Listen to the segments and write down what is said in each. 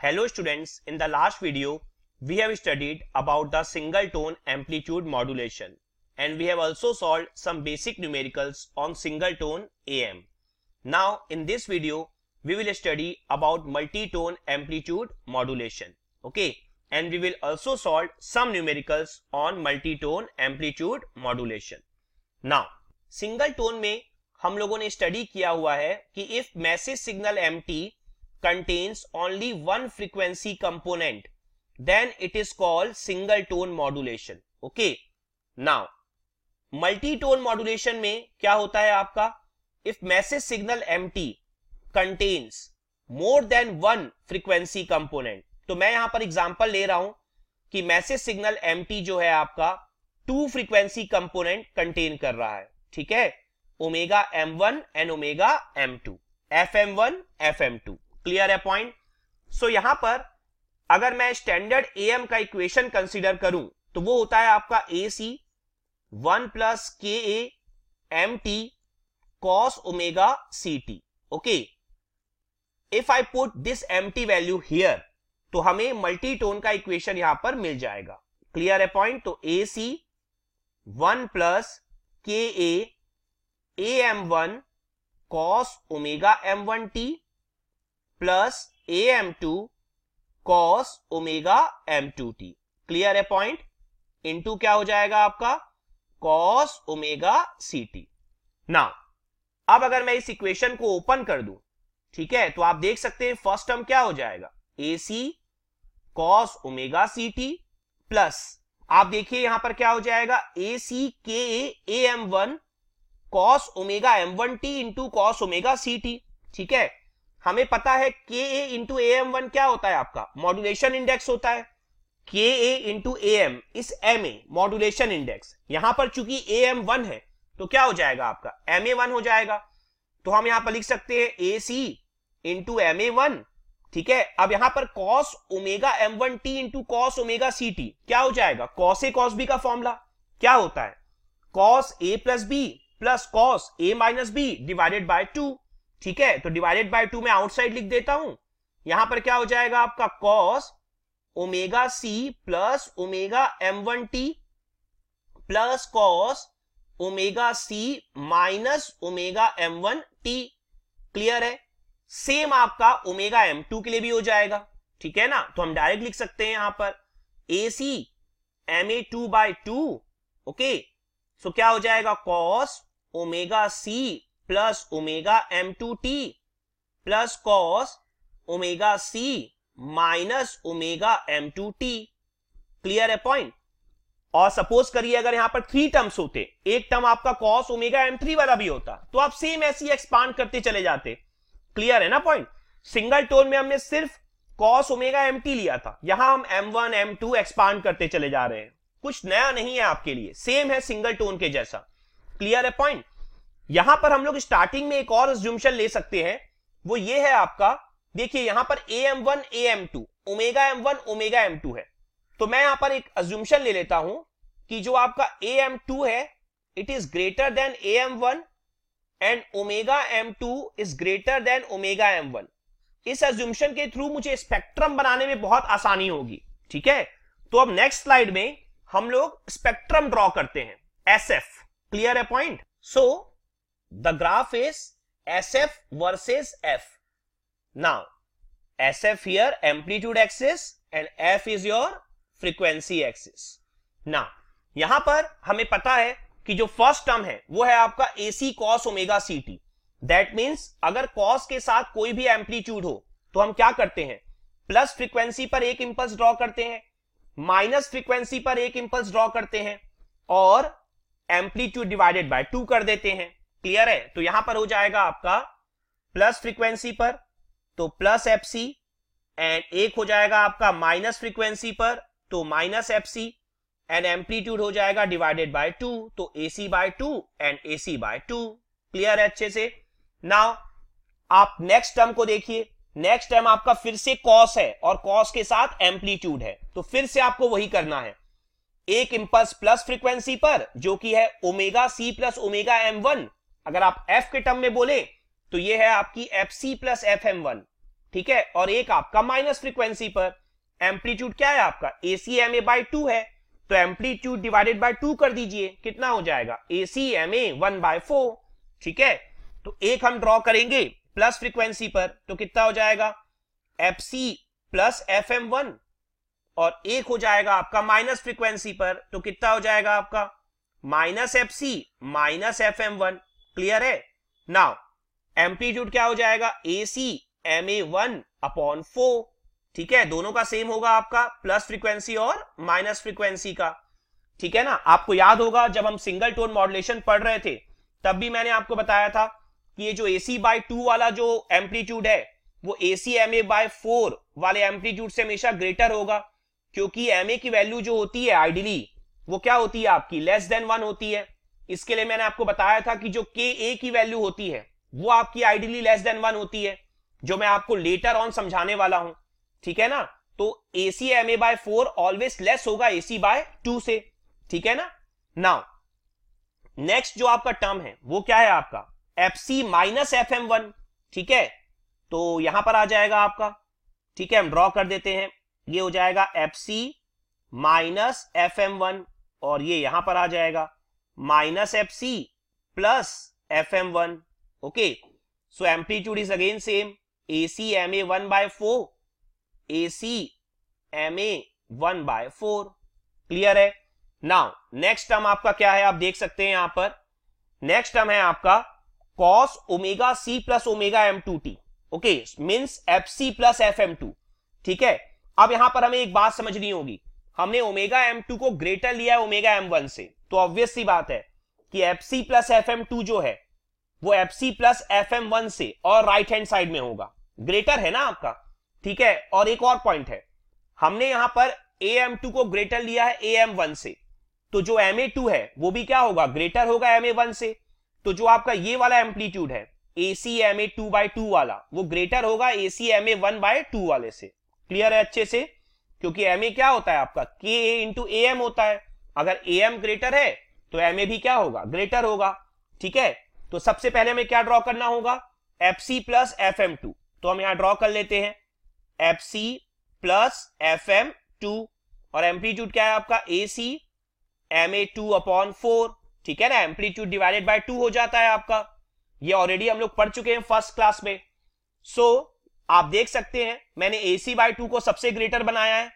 Hello students in the last video we have studied about the single tone amplitude modulation and we have also solve some basic numericals on single tone AM now in this video we will study about multi tone amplitude modulation okay and we will also solve some numericals on multi tone amplitude modulation now single tone में हम लोगों ने study किया हुआ है कि if message signal m t called single tone modulation okay now multi tone modulation में क्या होता है आपका? If message signal m t contains more than one frequency component तो मैं यहाँ पर एग्जांपल ले रहा हूँ कि मैसेज सिग्नल एम जो है आपका टू फ्रीक्वेंसी कंपोनेंट कंटेन कर रहा है। ठीक है? Omega m one and omega m two f m one f m two clear है पॉइंट सो यहाँ पर अगर मैं स्टैंडर्ड ए एम का इक्वेशन कंसिडर करूँ तो वो होता है आपका ए c one plus k A m t cos omega c t okay if I put this m t value here तो हमें मल्टी टोन का इक्वेशन यहाँ पर मिल जाएगा। क्लियर है पॉइंट तो ए c one plus k A m one cos omega m one t plus A m two cos omega m two t clear है पॉइंट इनटू क्या हो जाएगा आपका? कॉस ओमेगा सी टी ना अब अगर मैं इस इक्वेशन को ओपन कर दूँ, ठीक है तो आप देख सकते हैं फ़र्स्ट टर्म क्या हो जाएगा? A c cos omega c t plus आप देखिए यहाँ पर क्या हो जाएगा? A c k A m one cos omega m one t into cos omega c t ठीक है? हमें पता है k A into A m one क्या होता है आपका? मॉड्यूलेशन इंडेक्स होता है। K A into A m इस एम ए मॉड्यूलेशन इंडेक्स यहाँ पर चूँकि ए एम वन है तो क्या हो जाएगा आपका? एम ए वन हो जाएगा। तो हम यहाँ पर लिख सकते हैं A c into m A one ठीक है? अब यहाँ पर cos omega m one t into cos omega c t क्या हो जाएगा? कॉस ए कॉस बी का फॉर्मूला क्या होता है? Cos A plus B plus cos A minus B divided by two ठीक है? तो डिवाइडेड बाय टू में आउटसाइड लिख देता हूँ। यहाँ पर क्या हो जाएगा आपका? Cos omega c plus omega m one t plus cos omega c minus omega m one t clear है? सेम आपका ओमेगा एम टू के लिए भी हो जाएगा। ठीक है ना? तो हम डायरेक्ट लिख सकते हैं यहाँ पर। A c m A two by two okay so क्या हो जाएगा? Cos omega c plus omega m two t plus cos omega c minus omega m two t clear है पॉइंट और सपोज़ करिए अगर यहाँ पर थ्री टर्म्स होते, एक टर्म आपका कॉस ओमेगा एम थ्री वाला भी होता तो आप सेम ऐसी एक्सपांड करते चले जाते। क्लियर है ना पॉइंट सिंगल टोन में हमने सिर्फ़ कॉस ओमेगा एम टी लिया था। यहाँ हम m one m two expand करते चले जा रहे हैं। कुछ नया नहीं है आपके लिए। सेम है सिंगल टोन के जैसा। क्लियर है पॉइंट यहाँ पर हम लोग स्टार्टिंग में एक और एज्यूमशन ले सकते हैं। वो ये है आपका, देखिए यहाँ पर A m one A m two omega m one omega m two है। तो मैं यहाँ पर एक एज्यूमशन ले लेता हूँ कि जो आपका ए एम टू है it is greater than A m one and omega m two is greater than omega m one इस एज्यूमशन के थ्रू मुझे स्पेक्ट्रम बनाने में बहुत आसानी होगी, ठीक है? तो अब नेक्स्ट स्लाइड में हम लोग स्पेक्ट्रम ड्रॉ करते हैं। एस एफ़ क्लियर है point so the graph is S f versus f now S f here amplitude axis and f is your frequency axis ना यहाँ पर हमें पता है कि जो फ़र्स्ट टर्म है, वो है आपका A c cos omega t that means अगर कॉस के साथ कोई भी एम्पलीट्यूड हो तो हम क्या करते हैं? प्लस फ्रीक्वेंसी पर एक इंपल्स ड्रॉ करते हैं माइनस फ्रीक्वेंसी पर एक इंपल्स ड्रॉ करते हैं, और एम्पलीट्यूड डिवाइडेड बाय टू कर देते हैं। क्लियर है? तो यहाँ पर हो जाएगा आपका प्लस फ्रीक्वेंसी पर तो प्लस एफ़ सी एंड एक हो जाएगा आपका माइनस फ्रीक्वेंसी पर तो minus f c and amplitude हो जाएगा डिवाइडेड बाय टू तो A c by two and A c by two clear है अच्छे से? नाउ आप नेक्स्ट टर्म को देखिए। नेक्स्ट टर्म आपका फिर से कॉस है, और कॉस के साथ एम्पलीट्यूड है। तो फिर से आपको वही करना है। एक इंपल्स प्लस फ्रीक्वेंसी पर, जो कि है omega c plus omega m one अगर आप एफ़ के टर्म में बोले तो ये है आपकी f c plus f m one ठीक है? और एक आपका माइनस फ्रीक्वेंसी पर एम्पलीट्यूड क्या है आपका? A c m A by two है। तो एम्पलीट्यूड डिवाइडेड बाय टू कर दीजिए, कितना हो जाएगा? A c m A one by four ठीक है? तो एक हम ड्रॉ करेंगे प्लस फ्रीक्वेंसी पर तो कितना हो जाएगा? F c plus f m one और एक हो जाएगा आपका माइनस फ्रीक्वेंसी पर तो कितना हो जाएगा आपका? Minus f c minus f m one clear है? नाउ एम्पलीट्यूड क्या हो जाएगा? A c m A one upon four ठीक है? दोनों का सेम होगा आपका प्लस फ्रीक्वेंसी और माइनस फ्रीक्वेंसी का। ठीक है ना? आपको याद होगा, जब हम सिंगल टोन मॉडुलेशन पढ़ रहे थे, तब भी मैंने आपको बताया था कि ये जो ए सी बाई टू वाला जो एम्पलीट्यूड है, वो A c m A by four वाले एम्पलीट्यूड से हमेशा ग्रेटर होगा, क्योंकि एम ए की वैल्यू जो होती है आइडियली वो क्या होती है आपकी? लेस देन वन होती है। इसके लिए मैंने आपको बताया था कि जो के ए की वैल्यू होती है, वो आपकी आइडियली लेस देन वन होती है, जो मैं आपको लेटर ऑन समझाने वाला हूँ। ठीक है ना? तो A c m A by four always less होगा ए सी बाय टू से। ठीक है ना? नाउ नेक्स्ट जो आपका टर्म है, वो क्या है आपका? F c minus f m one ठीक है? तो यहाँ पर आ जाएगा आपका। ठीक है? हम ड्रॉ कर देते हैं। ये हो जाएगा f c minus f m one और ये यहाँ पर आ जाएगा। Minus f c plus f m one, okay? So amplitude is again same A c m A one by four A c m A one by four clear है? Now next term आपका क्या है? आप देख सकते हैं यहाँ पर। नेक्स्ट टर्म है आपका cos omega c plus omega m two t okay? Means f c plus f m two ठीक है? अब यहाँ पर हमें एक बात समझनी होगी। हमने ओमेगा एम टू को ग्रेटर लिया है ओमेगा एम वन से। तो ऑब्वियस सी बात है कि f c plus f m two जो है, वो f c plus f m one से और राइट हैंड साइड में होगा। ग्रेटर है ना आपका? ठीक है? और एक और पॉइंट है। हमने यहाँ पर ए एम टू को ग्रेटर लिया है ए एम वन से। तो जो एम ए टू है, वो भी क्या होगा? ग्रेटर होगा एम ए वन से। तो जो आपका ये वाला एम्पलीट्यूड है A c m A two by two वाला, वो ग्रेटर होगा A c m A one by two वाले से। क्लियर है अच्छे से? क्योंकि एम क्या होता है आपका? K A into A M होता है। अगर ए एम ग्रेटर है तो एम ए भी क्या होगा? ग्रेटर होगा। ठीक है? तो सबसे पहले हमें क्या ड्रॉ करना होगा? F c plus f m two तो हम यहाँ ड्रॉ कर लेते हैं। F c plus f m two और एम्पलीट्यूड क्या है आपका? A c m A two upon four ठीक है ना? एम्पलीट्यूड डिवाइडेड बाय टू हो जाता है आपका। ये ऑलरेडी हम लोग पढ़ चुके हैं फ़र्स्ट क्लास में। सो so, आप देख सकते हैं, मैंने ए सी बाय टू को सबसे ग्रेटर बनाया है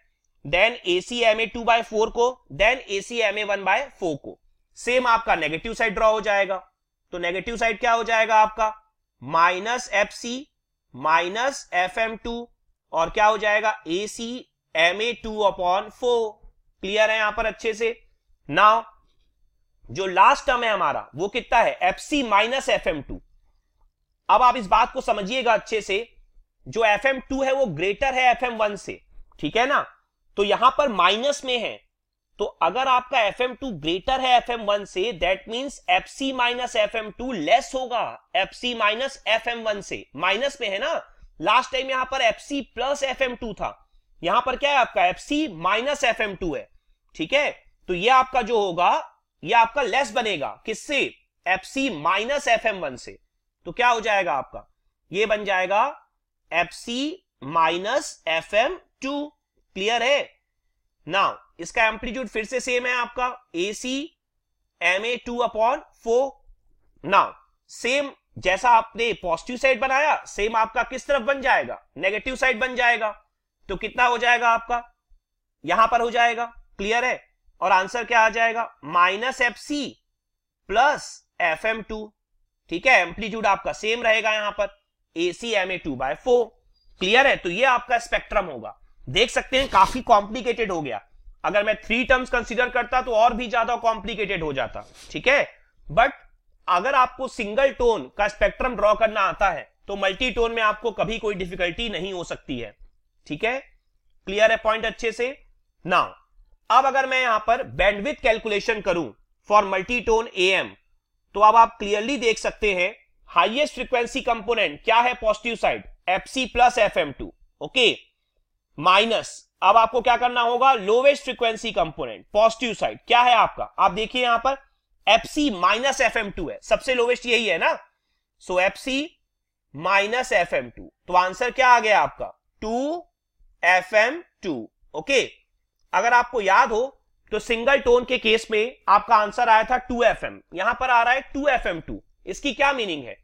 then A c m A two by four को then A c m A one by four को। सेम आपका नेगेटिव साइड ड्रॉ हो जाएगा। तो नेगेटिव साइड क्या हो जाएगा आपका? Minus f c minus f m two और क्या हो जाएगा? A c m A two upon four clear है यहाँ पर अच्छे से? नाउ जो लास्ट टर्म है हमारा, वो कितना है? F c minus f m two अब आप इस बात को समझिएगा अच्छे से जो एफ़ एम टू है वो ग्रेटर है एफ़ एम वन से, ठीक है ना? तो यहाँ पर माइनस में है। तो अगर आपका एफ़ एम टू ग्रेटर है एफ़ एम वन से that means f c minus f m two less होगा f c minus f m one से। माइनस में है ना? लास्ट टाइम यहाँ पर f c plus f m two था। यहाँ पर क्या है आपका? F c minus f m two है, ठीक है? तो ये आपका जो होगा, ये आपका लेस बनेगा। किससे? F c minus f m one से। तो क्या हो जाएगा आपका? ये बन जाएगा f c minus f m two clear है? नाउ इसका एम्पलीट्यूड फिर से सेम है आपका A c m A two upon four now same जैसा आपने पॉजिटिव साइड बनाया सेम आपका किस तरफ़ बन जाएगा? नेगेटिव साइड बन जाएगा। तो कितना हो जाएगा आपका? यहाँ पर हो जाएगा क्लियर है? और आंसर क्या आ जाएगा? Minus f c plus f m two ठीक है? एम्पलीट्यूड आपका सेम रहेगा यहाँ पर। A c m A two by four clear है? तो ये आपका स्पेक्ट्रम होगा। देख सकते हैं, काफ़ी कॉम्प्लिकेटेड हो गया। अगर मैं थ्री टर्म्स कंसीडर करता तो और भी ज़्यादा कॉम्प्लिकेटेड हो जाता। ठीक है? बट अगर आपको सिंगल टोन का स्पेक्ट्रम ड्रॉ करना आता है तो मल्टी टोन में आपको कभी कोई डिफिकल्टी नहीं हो सकती है। ठीक है? क्लियर है पॉइंट अच्छे से? नाउ अब अगर मैं यहाँ पर बैंडविथ कैलकुलेशन करूँ फॉर मल्टी मल्टीटोन एएम तो अब आप क्लियरली देख सकते हैं हाईएस्ट फ्रीक्वेंसी कंपोनेंट क्या है? Positive side f c plus f m two okay minus अब आपको क्या करना होगा? Lowest frequency component positive side क्या है आपका? आप देखिए यहाँ पर f c minus f m two है। सबसे लोवेस्ट यही है ना? So f c minus f m two तो आंसर क्या आ गया आपका? Two f m two okay अगर आपको याद हो तो सिंगल टोन के केस में आपका आंसर आया था टू एफ़ एम यहाँ पर आ रहा है टू एफ़ एम टू इसकी क्या मीनिंग है?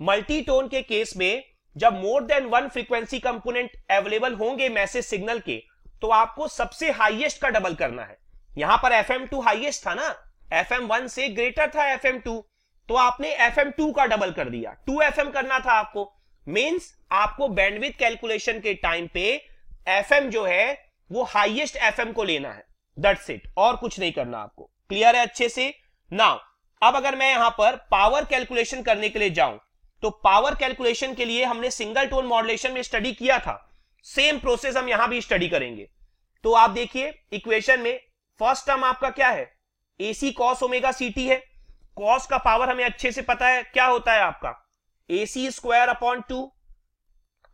मल्टी टोन के केस में जब more than one frequency component available होंगे मैसेज सिग्नल के तो आपको सबसे हाईएस्ट का डबल करना है। यहाँ पर एफ़ एम टू हाइएस्ट था ना? एफ़ एम वन से ग्रेटर था एफ़ एम टू तो आपने एफ़ एम टू का डबल कर दिया। टू एफ़ एम करना था आपको। मीन्स आपको बैंडविथ कैलकुलेशन के टाइम पे एफ़ एम जो है, वो हाइएस्ट एफ़ एम को लेना है। दट इट और कुछ नहीं करना आपको। क्लियर है अच्छे से? नाउ अब अगर मैं यहाँ पर पावर कैलकुलेशन करने के लिए जाऊँ तो पावर कैलकुलेशन के लिए हमने सिंगल टोन मॉडुलेशन में स्टडी किया था। सेम प्रोसेस हम यहाँ भी स्टडी करेंगे। तो आप देखिए इक्वेशन में फ़र्स्ट टर्म आपका क्या है? एसी कॉस ओमेगा सीटी है। कॉस का पावर हमें अच्छे से पता है, क्या होता है आपका? A C square upon two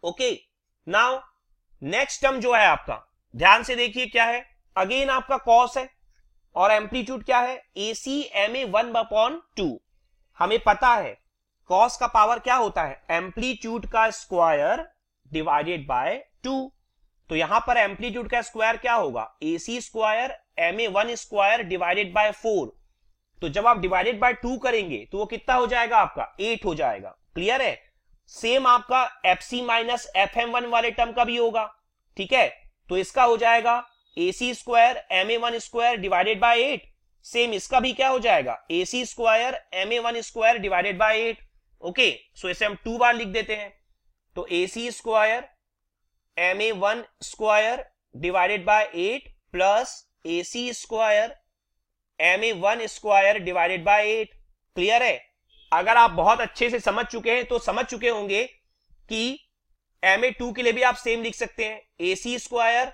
okay now next term जो है आपका, ध्यान से देखिए क्या है। अगेन आपका कॉस है और एम्पलीट्यूड क्या है? A C M A one upon two हमें पता है कॉस का पावर क्या होता है? एम्पलीट्यूड का स्क्वायर डिवाइडेड बाय टू तो यहाँ पर एम्पलीट्यूड का स्क्वायर क्या होगा? A C square M A one square divided by four तो जब आप डिवाइडेड बाय टू करेंगे तो वो कितना हो जाएगा आपका? एट हो जाएगा। क्लियर है? सेम आपका F C minus F M one वाले टर्म का भी होगा। ठीक है? तो इसका हो जाएगा A C square M A one square divided by eight same इसका भी क्या हो जाएगा? A C square M A one square divided by eight okay so इसे हम टू बार लिख देते हैं। तो A C square M A one square divided by eight plus A C square M A one square divided by eight clear है? अगर आप बहुत अच्छे से समझ चुके हैं तो समझ चुके होंगे कि एम ए टू के लिए भी आप सेम लिख सकते हैं। A C square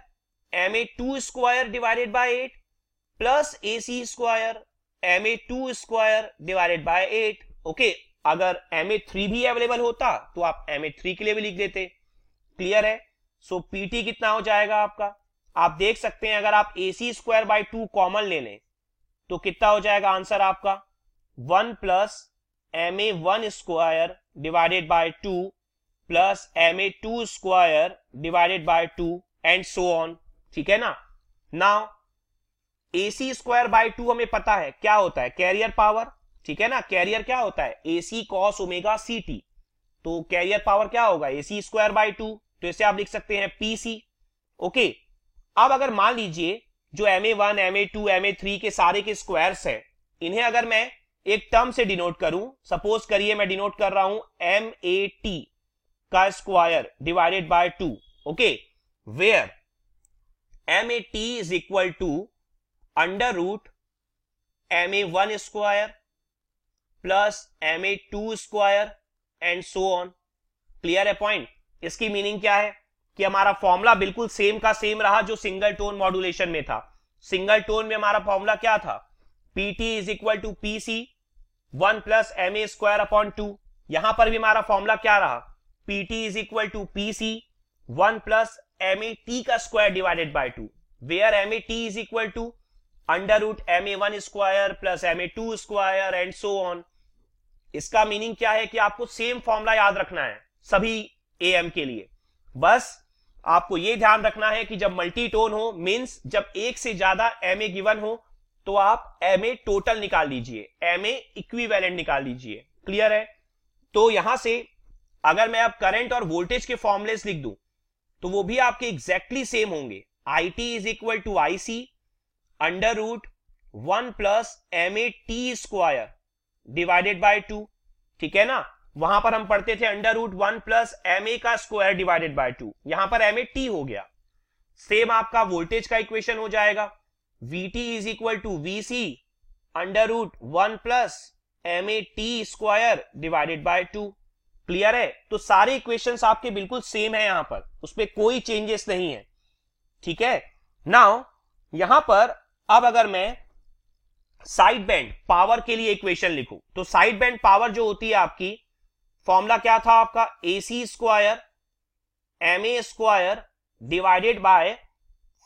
M A two square divided by eight plus A C square M A two square divided by eight okay अगर थ्री भी अवेलेबल होता तो आप एम के लिए भी लिख देते। क्लियर है? सो so, पीटी कितना हो जाएगा आपका? आप देख सकते हैं अगर आप A C square by two common ले लें तो कितना हो जाएगा आंसर आपका? One plus M A one square divided by two plus M A two square divided by two and so on ठीक है ना? Now A C square by two हमें पता है क्या होता है? कैरियर पावर ठीक है ना? कैरियर क्या होता है? A C cos omega C T तो कैरियर पावर क्या होगा? A C square by two तो इसे आप लिख सकते हैं पी सी ओके अब अगर मान लीजिए, जो M A one M A two M A three के सारे के स्क्वायर्स है, इन्हें अगर मैं एक टर्म से डिनोट करूँ सपोज़ करिए मैं डिनोट कर रहा हूँ एम ए टी का square divided by two okay where M A T is equal to under root M A one square plus M A two square and so on clear है point इसकी meaning क्या है? कि हमारा formula बिल्कुल same का same रहा जो सिंगल टोन मॉड्यूलेशन में था। सिंगल टोन में हमारा फॉर्मूला क्या था? PT is equal to P C one plus M A square upon two यहाँ पर भी हमारा फॉर्मूला क्या रहा? PT is equal to P C one plus M A T का square divided by two where M A T is equal to under root M A one square plus M A two square and so on इसका meaning क्या है कि आपको same formula याद रखना है सभी ए एम के लिए। बस आपको यह ध्यान रखना है कि जब मल्टी टोन हो मीन्स जब एक से ज़्यादा एम ए गिवन हो तो आप एम ए टोटल निकाल लीजिए एम ए इक्विवेलेंट निकाल लीजिए क्लियर है? तो यहाँ से अगर मैं अब करंट और वोल्टेज के फॉर्मुलेस लिख दूँ तो वो भी आपके एग्जैक्टली सेम होंगे। I T is equal to I C under root one plus M A T square divided by two ठीक है ना? वहाँ पर हम पढ़ते थे under root one plus M A का स्क्वायर डिवाइडेड बाय टू यहाँ पर एम ए टी हो गया। सेम आपका वोल्टेज का इक्वेशन हो जाएगा। V T is equal to V C under root one plus M A T square divided by two clear है? तो सारे इक्वेशंस आपके बिल्कुल सेम है यहाँ पर। उस पर कोई चेंजेस नहीं है। ठीक है? नाउ यहाँ पर अब अगर मैं साइड बैंड, पावर के लिए इक्वेशन लिखो। तो साइड बैंड पावर जो होती है आपकी, फॉर्मूला क्या था आपका? A C square M A square divided by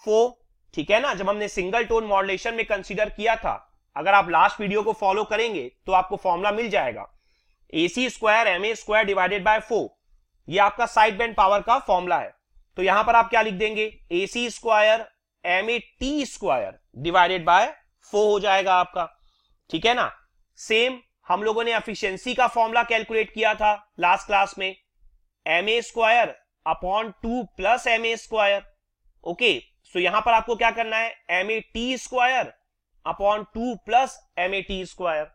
four ठीक है ना? जब हमने सिंगल टोन मॉडलेशन में कंसीडर किया था, अगर आप लास्ट वीडियो को फॉलो करेंगे तो आपको फॉर्मूला मिल जाएगा। A C square M A square divided by four ये आपका साइड बैंड पावर का फॉर्मूला है। तो यहाँ पर आप क्या लिख देंगे? A C square M A T square divided by four हो जाएगा आपका। ठीक है ना? सेम हम लोगों ने एफिशिएंसी का फॉर्मूला कैलकुलेट किया था लास्ट क्लास में। M A square upon two plus M A square okay so यहाँ पर आपको क्या करना है? M A T square upon two plus M A T square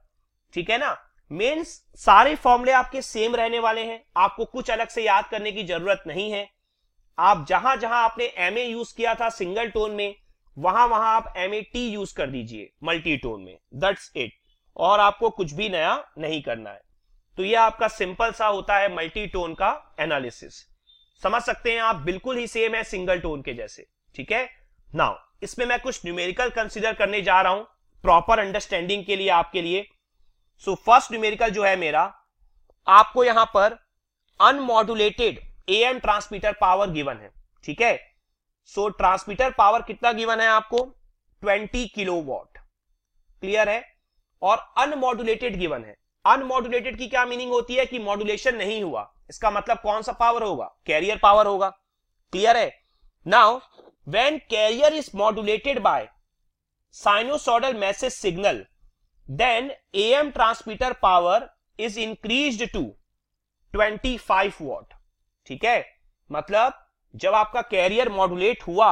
ठीक है ना? मीन्स सारे फॉर्मूले आपके सेम रहने वाले हैं। आपको कुछ अलग से याद करने की ज़रूरत नहीं है। आप जहाँ जहाँ आपने एम ए यूज़ किया था सिंगल टोन में वहाँ वहाँ आप एम ए टी यूज़ कर दीजिए मल्टी टोन में। दट्स इट और आपको कुछ भी नया नहीं करना है। तो यह आपका सिंपल सा होता है मल्टी टोन का एनालिसिस समझ सकते हैं आप, बिल्कुल ही सेम है सिंगल टोन के जैसे। ठीक है? नाउ इसमें मैं कुछ न्यूमेरिकल कंसिडर करने जा रहा हूँ प्रॉपर अंडरस्टैंडिंग के लिए आपके लिए। सो फ़र्स्ट न्यूमेरिकल जो है मेरा, आपको यहाँ पर unmodulated A M transmitter power given है। ठीक है? सो ट्रांसमीटर पावर कितना गिवन है आपको? 20 किलो वॉट क्लियर है? और अनमोडुलेटेड गिवन है. अनमोडुलेटेड की क्या मीनिंग होती है? कि मॉड्यूलेशन नहीं हुआ. इसका मतलब कौन सा पावर होगा? कैरियर पावर होगा. क्लियर है? Now is modulated by sinusoidal message signal then AM transmitter power is increased to 25 watt ठीक है? मतलब जब आपका कैरियर मॉड्यूलेट हुआ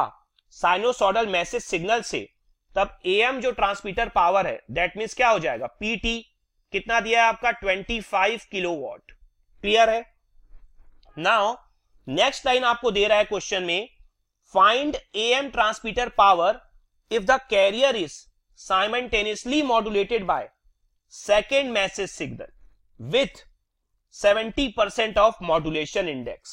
साइनोसोडल मैसेज सिग्नल से, तब ए एम जो ट्रांसमीटर पावर है दैट मीन्स क्या हो जाएगा? पीटी कितना दिया है आपका? 25 किलो वॉट क्लियर है? नाउ नेक्स्ट लाइन आपको दे रहा है क्वेश्चन में find M transmitter power if the carrier is simultaneously modulated by second message signal with 70% of modulation index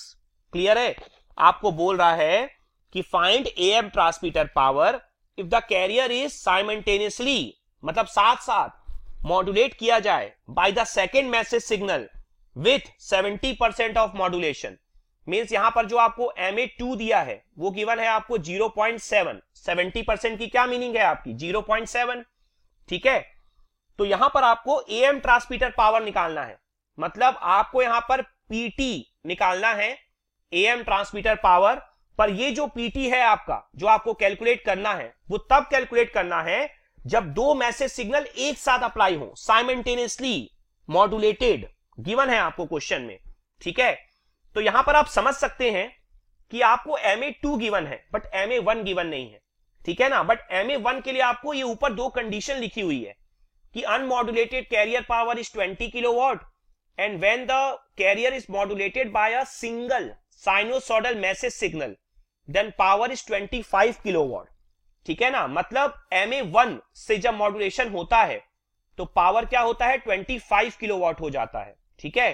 clear है? आपको बोल रहा है कि find A M transmitter power if the carrier is simultaneously मतलब साथ साथ मॉड्यूलेट किया जाए by the second message signal with 70 percent of modulation means यहाँ पर जो आपको एम ए टू दिया है, वो गिवन है आपको 0.7 70 परसेंट की क्या मीनिंग है आपकी? 0.7 ठीक है? तो यहाँ पर आपको ए एम ट्रांसमीटर पावर निकालना है। मतलब आपको यहाँ पर पीटी निकालना है। एम ट्रांसमीटर पावर पर ये जो पीटी है आपका, जो आपको कैलकुलेट करना है, वो तब कैलकुलेट करना है जब दो मैसेज सिग्नल एक साथ अप्लाई हो साइमेंटेनियसली मॉड्यूलेटेड गिवन है आपको क्वेश्चन में, ठीक है? तो यहाँ पर आप समझ सकते हैं कि आपको एम ए टू गिवन है but M A one given नहीं है, ठीक है ना? बट एम ए वन के लिए आपको ये ऊपर दो कंडीशन लिखी हुई है कि unmodulated carrier power is 20 kilo watt and when the carrier is modulated by a single sinusoidal message signal then power is 25 kilo watt ठीक है ना? मतलब एम ए वन से जब मॉड्यूलेशन होता है तो पावर क्या होता है? 25 किलो वॉट हो जाता है। ठीक है?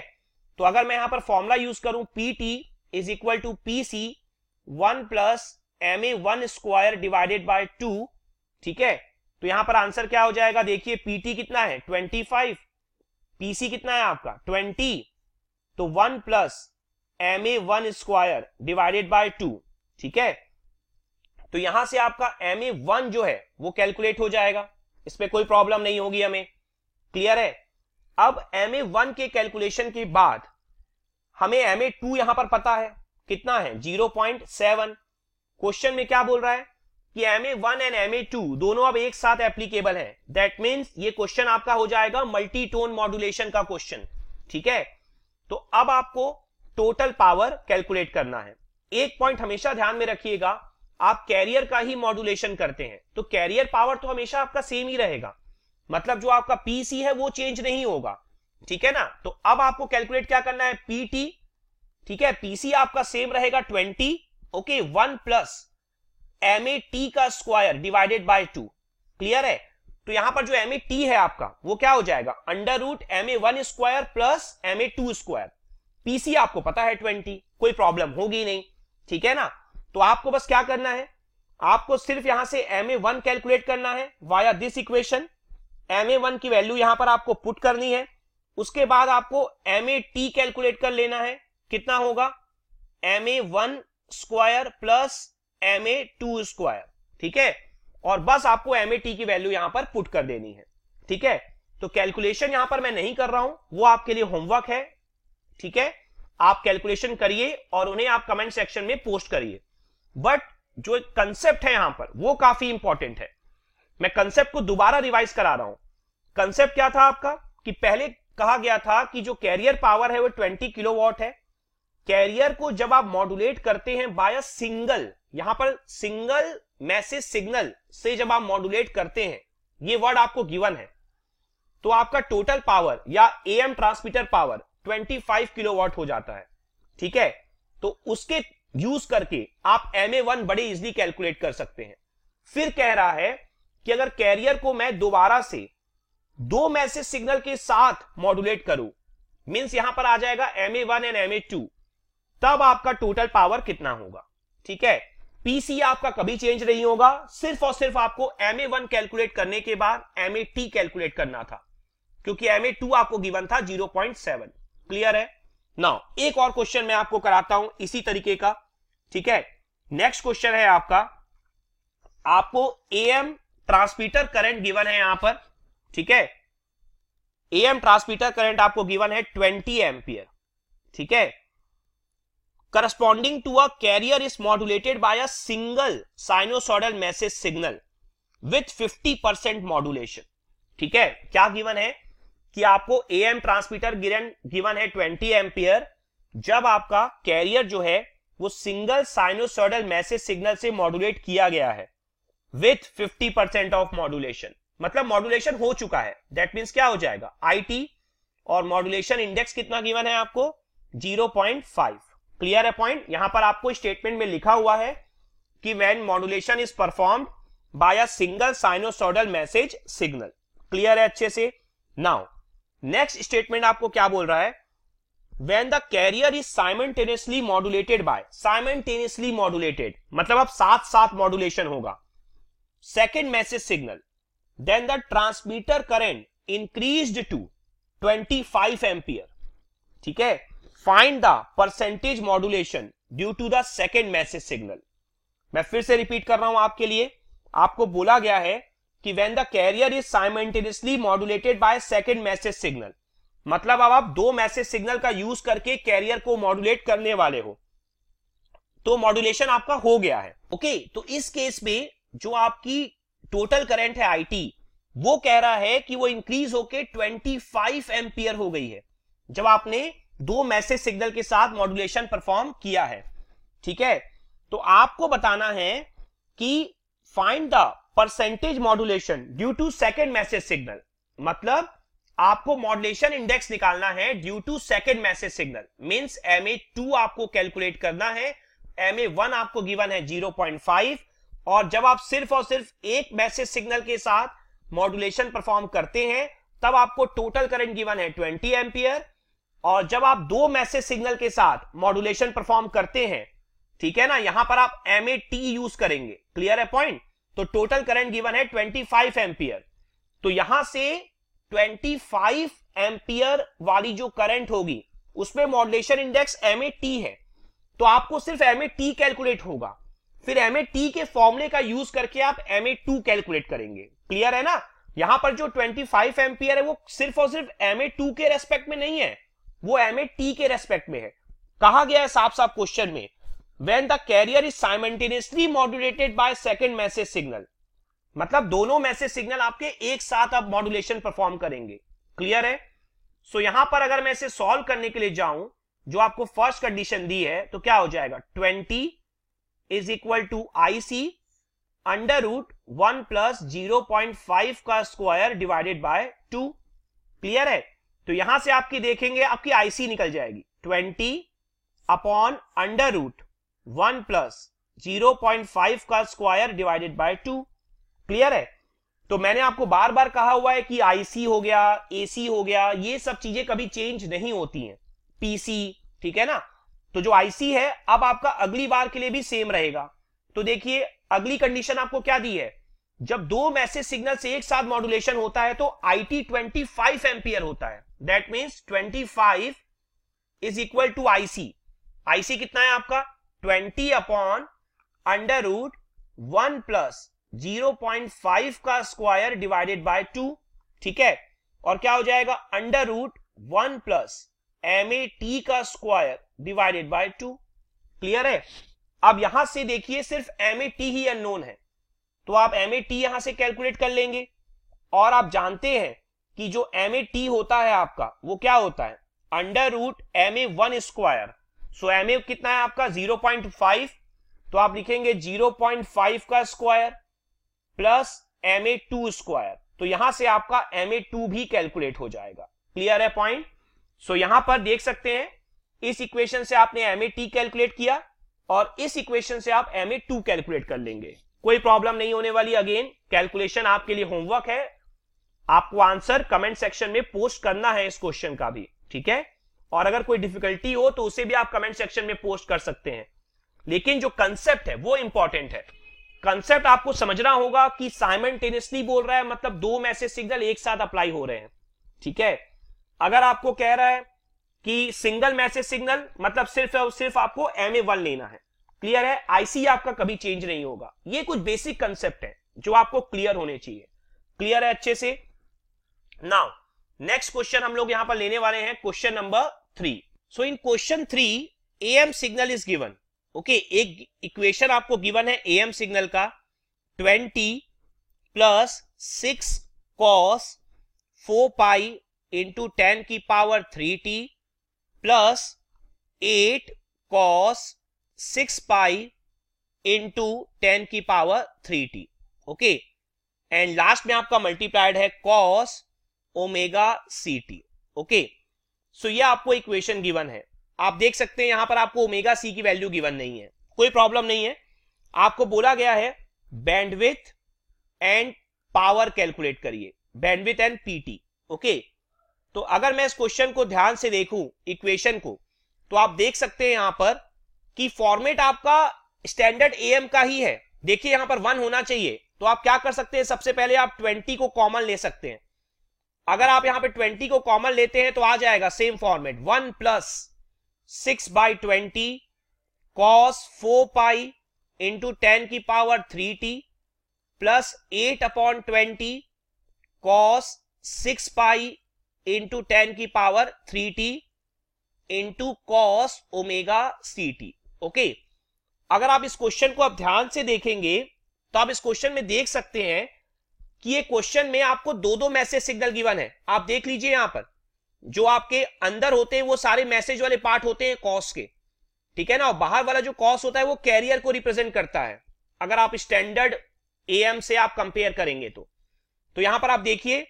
तो अगर मैं यहाँ पर फॉर्मुला यूज़ करूँ P T is equal to P C one plus M A one square divided by two ठीक है? तो यहाँ पर आंसर क्या हो जाएगा? देखिए पीटी कितना है? ट्वेंटी फाइव पीसी कितना है आपका? ट्वेंटी तो one plus M A one square divided by two ठीक है? तो यहाँ से आपका एम ए वन जो है, वो कैलकुलेट हो जाएगा। इसमें कोई प्रॉब्लम नहीं होगी हमें। क्लियर है? अब एम ए वन के कैलकुलेशन के बाद, हमें एम ए टू यहाँ पर पता है। कितना है? ज़ीरो पॉइंट सेवन क्वेश्चन में क्या बोल रहा है? कि M A one and M A two दोनों अब एक साथ एप्लीकेबल है। दैट मीन्स ये क्वेश्चन आपका हो जाएगा मल्टी टोन मॉड्यूलेशन का क्वेश्चन ठीक है? तो अब आपको टोटल पावर कैलकुलेट करना है। एक पॉइंट हमेशा ध्यान में रखिएगा, आप कैरियर का ही मॉड्यूलेशन करते हैं। तो कैरियर पावर तो हमेशा आपका सेम ही रहेगा। मतलब जो आपका पीसी है, वो चेंज नहीं होगा। ठीक है ना? तो अब आपको कैलकुलेट क्या करना है? पीटी ठीक है? पीसी आपका सेम रहेगा twenty okay one plus M A T का square divided by two clear है? तो यहाँ पर जो एम ए टी है आपका, वो क्या हो जाएगा? Under root M A one square plus M A two square PC आपको पता है ट्वेंटी कोई प्रॉब्लम होगी नहीं, ठीक है ना? तो आपको बस क्या करना है? आपको सिर्फ़ यहाँ से एम ए वन कैलकुलेट करना है via this equation M A one की वैल्यू यहाँ पर आपको पुट करनी है। उसके बाद आपको एम ए टी कैलकुलेट कर लेना है। कितना होगा? M A one square plus M A two square ठीक है? और बस आपको एम ए टी की वैल्यू यहाँ पर पुट कर देनी है, ठीक है? तो कैलकुलेशन यहाँ पर मैं नहीं कर रहा हूँ। वो आपके लिए होमवर्क है। ठीक है? आप कैलकुलेशन करिए और उन्हें आप कमेंट सेक्शन में पोस्ट करिए। बट जो कंसेप्ट है यहाँ पर, वो काफ़ी इंपॉर्टेंट है। मैं कंसेप्ट को दोबारा रिवाइज करा रहा हूँ। कंसेप्ट क्या था आपका? कि पहले कहा गया था कि जो कैरियर पावर है वो 20 किलोवाट है। कैरियर को जब आप मॉड्यूलेट करते हैं बाय अ सिंगल यहाँ पर सिंगल मैसेज सिग्नल से जब आप मॉड्यूलेट करते हैं, ये वर्ड आपको गिवन है। तो आपका टोटल पावर या एएम ट्रांसमीटर पावर 25 किलोवाट हो जाता है। ठीक है? तो उसके यूज़ करके आप एम ए वन बड़े इजिली कैलकुलेट कर सकते हैं। फिर कह रहा है कि अगर कैरियर को मैं दोबारा से दो मैसेज सिग्नल के साथ मॉड्यूलेट करूँ मींस यहाँ पर आ जाएगा M A one and M A two तब आपका टोटल पावर कितना होगा? ठीक है? पीसी आपका कभी चेंज नहीं होगा, सिर्फ़ और सिर्फ़ आपको एम ए वन कैलकुलेट करने के बाद एम ए टी कैलकुलेट करना था, क्योंकि एम ए टू आपको गिवन था 0.7 क्लियर है? नाउ एक और क्वेश्चन मैं आपको कराता हूँ इसी तरीके का, ठीक है? नेक्स्ट क्वेश्चन है आपका। आपको एएम ट्रांसमीटर करंट गिवन है यहाँ पर, ठीक है? एएम ट्रांसमीटर करंट आपको गिवन है 20 एम्पियर ठीक है? Corresponding to a carrier is modulated by a single sinusoidal message signal with 50 percent modulation ठीक है? क्या गिवन है? कि आपको एएम ट्रांसमीटर गिरन गिवन है 20 एम्पियर जब आपका कैरियर जो है, वो सिंगल साइनोसॉडल मैसेज सिग्नल से मॉड्यूलेट किया गया है विथ 50 परसेंट ऑफ़ मॉड्यूलेशन मतलब मॉड्यूलेशन हो चुका है। दैट मीन्स क्या हो जाएगा? आईटी और मॉड्यूलेशन इंडेक्स कितना गिवन है आपको? 0.5 क्लियर है पॉइंट यहाँ पर आपको स्टेटमेंट में लिखा हुआ है कि when modulation is performed by a single sinusoidal message signal clear है अच्छे से? नाउ नेक्स्ट स्टेटमेंट आपको क्या बोल रहा है? When the carrier is simultaneously modulated by, simultaneously modulated मतलब अब साथ साथ मॉड्यूलेशन होगा। Second message signal then the transmitter current increased to 25 ampere ठीक है? Find the percentage modulation due to the second message signal मैं फिर से रिपीट कर रहा हूँ आपके लिए। आपको बोला गया है कि when the carrier is simultaneously modulated by second message signal मतलब अब आप दो मैसेज सिग्नल का यूज़ करके कैरियर को मॉड्यूलेट करने वाले हो। तो मॉड्यूलेशन आपका हो गया है। ओके okay, तो इस केस में जो आपकी टोटल करंट है आईटी वो कह रहा है कि वो इंक्रीज होके 25 एम्पियर हो गई है। जब आपने दो मैसेज सिग्नल के साथ मॉड्यूलेशन परफॉर्म किया है। ठीक है? तो आपको बताना है कि find the percentage modulation due to second message signal मतलब आपको मॉड्यूलेशन इंडेक्स निकालना है due to second message signal means M A two आपको कैलकुलेट करना है एम ए वन आपको गिवन है 0.5 और जब आप सिर्फ़ और सिर्फ़ एक मैसेज सिग्नल के साथ मॉड्यूलेशन परफॉर्म करते हैं, तब आपको टोटल करंट गिवन है 20 एम्पियर और जब आप दो मैसेज सिग्नल के साथ मॉड्यूलेशन परफॉर्म करते हैं, ठीक है ना? यहाँ पर आप एम ए टी यूज़ करेंगे. क्लियर है पॉइंट तो टोटल करंट गिवन है 25 एम्पियर तो यहाँ से 25 एम्पियर वाली जो करंट होगी, उसमें मॉड्यूलेशन इंडेक्स एम है। तो आपको सिर्फ़ एम कैलकुलेट होगा। फिर एम के फॉर्मुले का यूज़ करके आप एम कैलकुलेट करेंगे। क्लियर है ना? यहाँ पर जो 25 एम्पियर है, वो सिर्फ़ और सिर्फ़ एम के रेस्पेक्ट में नहीं है। वो एमएटी के रेस्पेक्ट में है। कहा गया है साफ़ साफ़ क्वेश्चन में। When the carrier is simultaneously modulated by second message signal मतलब दोनों मैसेज सिग्नल आपके एक साथ अब मॉड्यूलेशन परफॉर्म करेंगे। क्लियर है? सो so यहाँ पर अगर मैं इसे सॉल्व करने के लिए जाऊँ, जो आपको फ़र्स्ट कंडीशन दी है तो क्या हो जाएगा? 20 is equal to I C under root one plus zero point five का square divided by two clear है? तो यहाँ से आपकी देखेंगे, आपकी आईसी निकल जाएगी। 20 upon under root one plus zero point five का square divided by two. Clear है? तो मैंने आपको बार बार कहा हुआ है कि आईसी हो गया एसी हो गया, ये सब चीज़ें कभी चेंज नहीं होती हैं। पीसी ठीक है ना? तो जो आईसी है, अब आपका अगली बार के लिए भी सेम रहेगा। तो देखिए, अगली कंडीशन आपको क्या दी है? जब दो मैसेज सिग्नल से एक साथ मॉड्यूलेशन होता है तो I T twenty five ampere होता है। That means 25 is equal to IC IC कितना है आपका? 20 upon under root one plus 0.5 का स्क्वायर डिवाइडेड बाय टू, ठीक है? और क्या हो जाएगा? Under root one plus M A T का square divided by two. Clear है? अब यहाँ से देखिए, सिर्फ़ एम ए टी ही अननोन है। तो आप एम ए टी यहाँ से कैलकुलेट कर लेंगे। और आप जानते हैं कि जो एम ए टी होता है आपका, वो क्या होता है? Under root M A one square. So M कितना है आपका? 0.5 तो आप लिखेंगे 0.5 का square plus M A two square तो यहाँ से आपका एम ए टू भी कैलकुलेट हो जाएगा। क्लियर है पॉइंट सो यहाँ पर देख सकते हैं, इस इक्वेशन से आपने एम ए टी कैलकुलेट किया और इस इक्वेशन से आप एम ए टू कैलकुलेट कर लेंगे। कोई प्रॉब्लम नहीं होने वाली अगेन कैलकुलेशन आपके लिए होमवर्क है। आपको आंसर कमेंट सेक्शन में पोस्ट करना है इस क्वेश्चन का भी। ठीक है? और अगर कोई डिफिकल्टी हो तो उसे भी आप कमेंट सेक्शन में पोस्ट कर सकते हैं। लेकिन जो कंसेप्ट है, वो इंपॉर्टेंट है। कंसेप्ट आपको समझना होगा कि साइमल्टेनियसली बोल रहा है मतलब दो मैसेज सिग्नल एक साथ अप्लाई हो रहे हैं। ठीक है? अगर आपको कह रहा है कि सिंगल मैसेज सिग्नल मतलब सिर्फ़ और सिर्फ़ आपको एम ए वन लेना है। क्लियर है? आईसी आपका कभी चेंज नहीं होगा। ये कुछ बेसिक कंसेप्ट है, जो आपको क्लियर होने चाहिए। क्लियर है अच्छे से? नाउ नेक्स्ट क्वेश्चन हम लोग यहाँ पर लेने वाले हैं question number three so in question three A M signal is given okay एक इक्वेशन आपको गिवन है ए एम सिग्नल का. 20 plus six cos four pi into ten की power three T plus eight cos six pi into ten की power three T okay and last में आपका multiplied है cos omega C T okay so ये आपको equation given है। आप देख सकते हैं यहाँ पर आपको ओमेगा सी की वैल्यू गिवन नहीं है। कोई प्रॉब्लम नहीं है। आपको बोला गया है बैंडविथ एंड पावर कैलकुलेट करिए। बैंडविथ एंड पीटी ओके तो अगर मैं इस क्वेश्चन को ध्यान से देखूँ इक्वेशन को तो आप देख सकते हैं यहाँ पर कि फॉर्मेट आपका स्टैंडर्ड एएम का ही है। देखिए यहाँ पर वन होना चाहिए। तो आप क्या कर सकते हैं, सबसे पहले आप ट्वेंटी को कॉमन ले सकते हैं। अगर आप यहाँ पे ट्वेंटी को कॉमन लेते हैं तो आ जाएगा same format. One plus six by twenty cos four pi into ten की power three T plus eight upon twenty cos six pi into ten की power three T into cos omega C T. Okay? अगर आप इस question को अब ध्यान से देखेंगे तो आप इस क्वेश्चन में देख सकते हैं कि ये क्वेश्चन में आपको दो दो मैसेज सिग्नल गिवन है। आप देख लीजिए यहाँ पर। जो आपके अंदर होते हैं, वो सारे मैसेज वाले पार्ट होते हैं कॉस के। ठीक है ना? और बाहर वाला जो कॉस होता है, वो कैरियर को रिप्रेजेंट करता है। अगर आप स्टैंडर्ड एएम से आप कंपेयर करेंगे तो। तो यहाँ पर आप देखिए,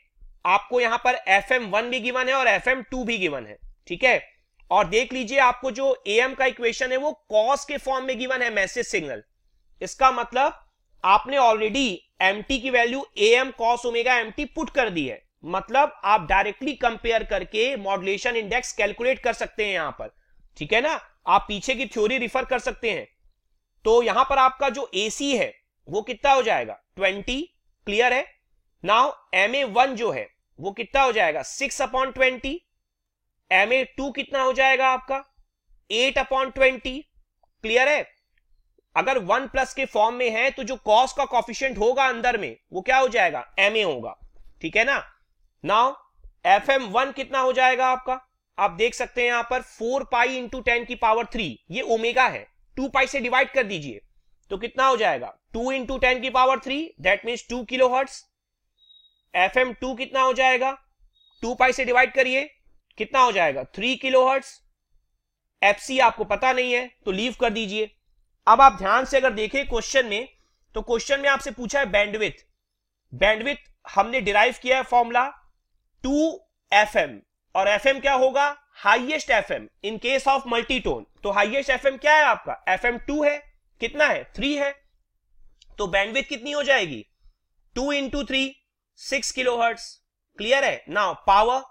आपको यहाँ पर एफ़ एम वन भी गिवन है और एफ़ एम टू भी गिवन है। ठीक है? और देख लीजिए, आपको जो ए एम का इक्वेशन है, वो कॉस के फॉर्म में गिवन है मैसेज सिग्नल इसका मतलब आपने ऑलरेडी MT की value A M cos omega M put कर दी है। मतलब आप डायरेक्टली कंपेयर करके मॉडुलेशन इंडेक्स कैलकुलेट कर सकते हैं यहाँ पर। ठीक है ना? आप पीछे की थ्योरी रिफर कर सकते हैं। तो यहाँ पर आपका जो एसी है, वो कितना हो जाएगा? 20 क्लियर है? नाउ एम ए वन जो है, वो कितना हो जाएगा? Six upon twenty. M A two कितना हो जाएगा आपका? Eight upon twenty. क्लियर है? अगर वन प्लस के फॉर्म में है तो जो कॉस का कॉफिशियंट होगा अंदर में, वो क्या हो जाएगा? एम ए होगा। ठीक है ना? नाउ एफ़ एम वन कितना हो जाएगा आपका? आप देख सकते हैं यहाँ पर फोर पाई इंटू टेन की पावर थ्री, ये ओमेगा है। टू पाई से डिवाइड कर दीजिए तो कितना हो जाएगा? टू इंटू टेन की power three that means two kilo hertz F M two कितना हो जाएगा? टू पाई से डिवाइड करिए, कितना हो जाएगा? Three kilo hertz F C आपको पता नहीं है तो लीव कर दीजिए। अब आप ध्यान से अगर देखें क्वेश्चन में तो क्वेश्चन में आपसे पूछा है बैंडविथ बैंडविथ हमने डिराइव किया है फॉर्मूला टू एफ़ और FM क्या होगा? Highest F in case of multitone तो हाइएस्ट एफ़ क्या है आपका? एफ़ टू है। कितना है? थ्री है। तो बैंडविथ कितनी हो जाएगी? Two into three six kilo clear है? नाउ पावर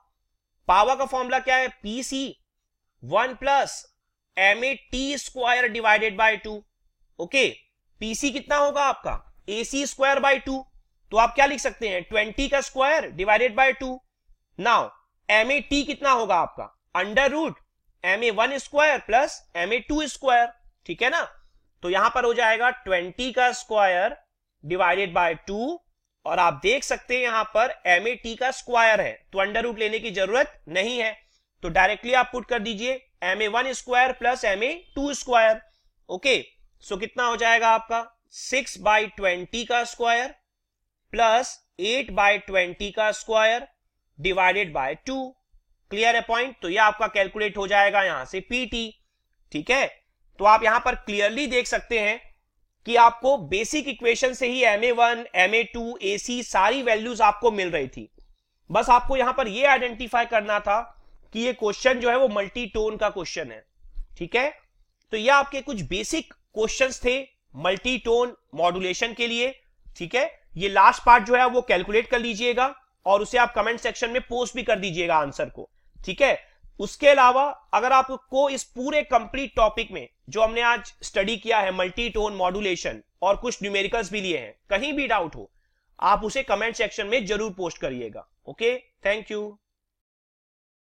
पावर का फॉर्मूला क्या है? PC one plus M A T square divided by two okay PC कितना होगा आपका? A C square by two तो आप क्या लिख सकते हैं? ट्वेंटी का square divided by two now M A T कितना होगा आपका? Under root M A one square plus M A two square ठीक है ना? तो यहाँ पर हो जाएगा ट्वेंटी का स्क्वायर डिवाइडेड बाय टू और आप देख सकते हैं यहाँ पर एम ए टी का स्क्वायर है। तो अंडर रूट लेने की ज़रूरत नहीं है। तो डायरेक्टली आप पुट कर दीजिए। M A one square plus M A two square okay? So so, कितना हो जाएगा आपका? सिक्स बाई ट्वेंटी का square plus eight by twenty का square divided by two clear है पॉइंट तो ये आपका कैलकुलेट हो जाएगा यहाँ से पीटी ठीक है? तो आप यहाँ पर क्लियरली देख सकते हैं कि आपको बेसिक इक्वेशन से ही M A one M A two A C सारी वैल्यूज़ आपको मिल रही थी। बस आपको यहाँ पर यह आइडेंटिफाई करना था कि ये क्वेश्चन जो है वो मल्टी टोन का क्वेश्चन है। ठीक है? तो ये आपके कुछ बेसिक क्वेश्चंस थे मल्टी टोन मॉड्यूलेशन के लिए, ठीक है? ये लास्ट पार्ट जो है वो कैलकुलेट कर लीजिएगा और उसे आप कमेंट सेक्शन में पोस्ट भी कर दीजिएगा आंसर को, ठीक है? उसके अलावा, अगर आपको इस पूरे कंप्लीट टॉपिक में, जो हमने आज स्टडी किया है मल्टी टोन मॉड्यूलेशन और कुछ न्यूमेरिकल्स भी लिए हैं, कहीं भी डाउट हो, आप उसे कमेंट सेक्शन में ज़रूर पोस्ट करिएगा ओके थैंक यू